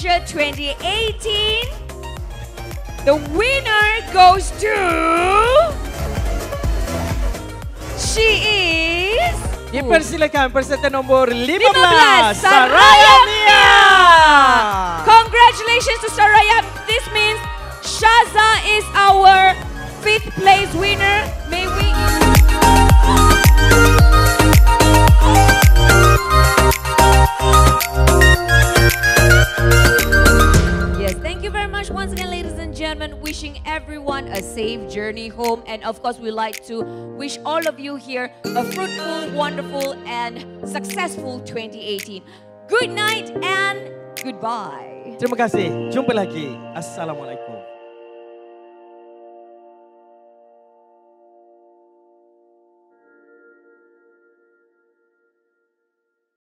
gentlemen, Miss Beauarti Malaysia 2018. The winner goes to. She is. Dipersilakan peserta nombor 15, 15, Saraya Mia. Congratulations to Saraya. This means Shaza is our fifth place winner. May everyone a safe journey home. And of course, we like to wish all of you here a fruitful, wonderful, and successful 2018. Good night and goodbye. Terima kasih. Jumpa lagi. Assalamualaikum.